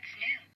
What's new?